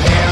Yeah.